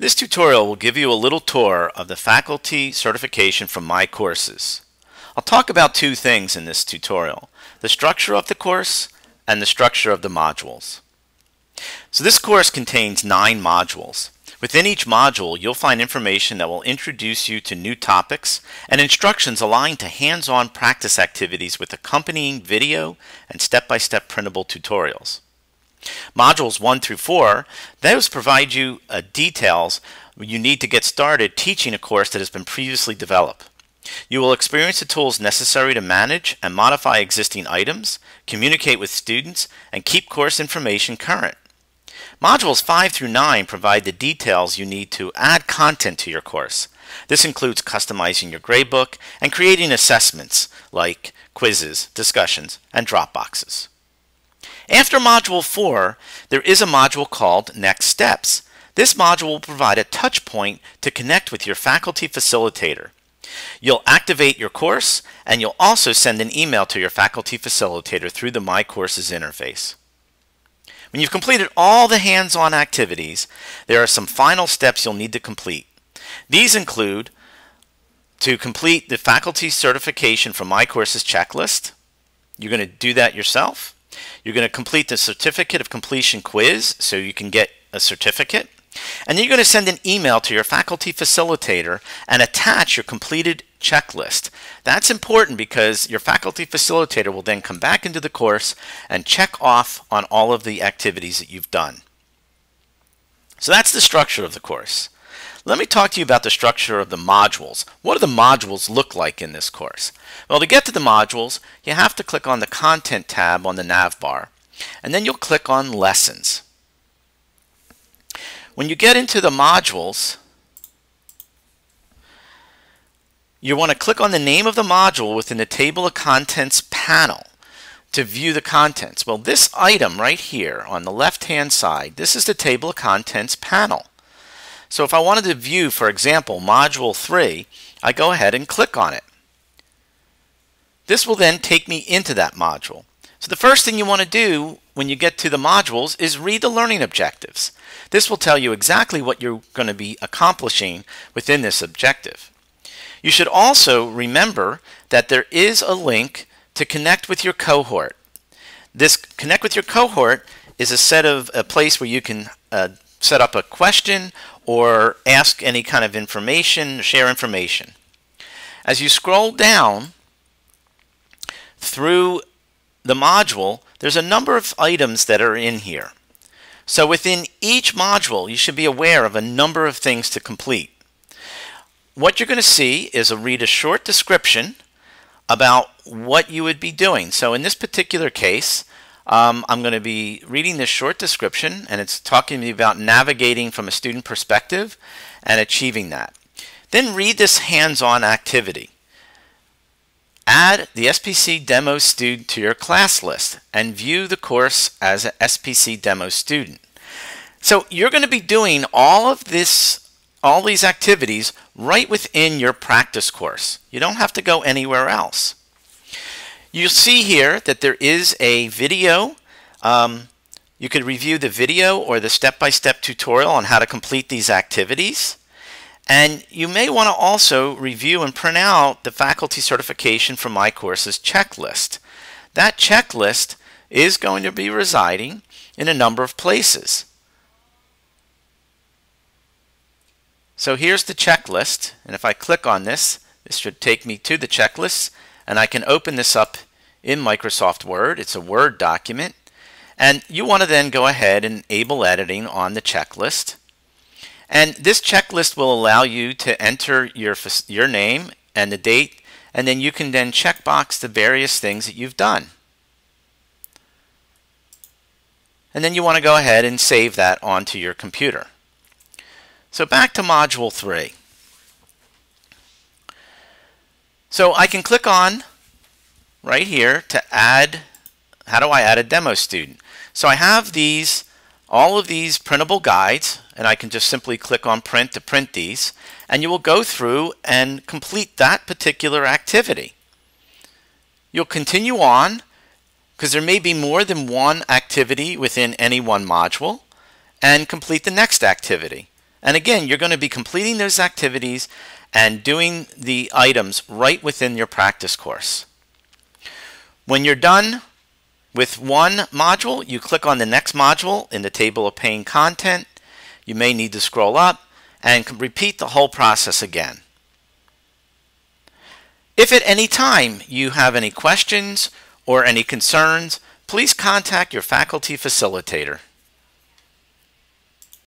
This tutorial will give you a little tour of the faculty certification from MyCourses. I'll talk about two things in this tutorial, the structure of the course and the structure of the modules. So this course contains nine modules. Within each module, you'll find information that will introduce you to new topics and instructions aligned to hands-on practice activities with accompanying video and step-by-step -step printable tutorials. Modules 1 through 4, those provide you uh, details you need to get started teaching a course that has been previously developed. You will experience the tools necessary to manage and modify existing items, communicate with students, and keep course information current. Modules 5 through 9 provide the details you need to add content to your course. This includes customizing your gradebook and creating assessments like quizzes, discussions, and drop boxes. After Module 4, there is a module called Next Steps. This module will provide a touch point to connect with your faculty facilitator. You'll activate your course and you'll also send an email to your faculty facilitator through the MyCourses interface. When you've completed all the hands-on activities, there are some final steps you'll need to complete. These include to complete the faculty certification from MyCourses checklist. You're going to do that yourself. You're going to complete the certificate of completion quiz so you can get a certificate. And then you're going to send an email to your faculty facilitator and attach your completed checklist. That's important because your faculty facilitator will then come back into the course and check off on all of the activities that you've done. So that's the structure of the course. Let me talk to you about the structure of the modules. What do the modules look like in this course? Well, to get to the modules, you have to click on the Content tab on the nav bar, and then you'll click on Lessons. When you get into the modules, you want to click on the name of the module within the Table of Contents panel to view the contents. Well, this item right here on the left-hand side, this is the Table of Contents panel. So if I wanted to view, for example, Module 3, I go ahead and click on it. This will then take me into that module. So the first thing you want to do when you get to the modules is read the learning objectives. This will tell you exactly what you're going to be accomplishing within this objective. You should also remember that there is a link to connect with your cohort. This connect with your cohort is a set of a place where you can uh, set up a question or ask any kind of information, share information. As you scroll down through the module, there's a number of items that are in here. So within each module, you should be aware of a number of things to complete. What you're going to see is a read a short description about what you would be doing. So in this particular case, um, I'm going to be reading this short description, and it's talking to me about navigating from a student perspective and achieving that. Then read this hands-on activity. Add the SPC demo student to your class list and view the course as an SPC demo student. So you're going to be doing all of this, all these activities right within your practice course. You don't have to go anywhere else. You'll see here that there is a video. Um, you could review the video or the step-by-step -step tutorial on how to complete these activities. And you may want to also review and print out the faculty certification for MyCourses checklist. That checklist is going to be residing in a number of places. So here's the checklist, and if I click on this, this should take me to the checklist, and I can open this up in Microsoft Word. It's a Word document, and you want to then go ahead and enable editing on the checklist. And this checklist will allow you to enter your, your name and the date, and then you can then checkbox the various things that you've done. And then you want to go ahead and save that onto your computer. So back to Module 3. So I can click on right here to add, how do I add a demo student? So I have these all of these printable guides and I can just simply click on print to print these and you will go through and complete that particular activity. You'll continue on because there may be more than one activity within any one module and complete the next activity. And again, you're going to be completing those activities and doing the items right within your practice course. When you're done with one module, you click on the next module in the table of paying content. You may need to scroll up and repeat the whole process again. If at any time you have any questions or any concerns, please contact your faculty facilitator.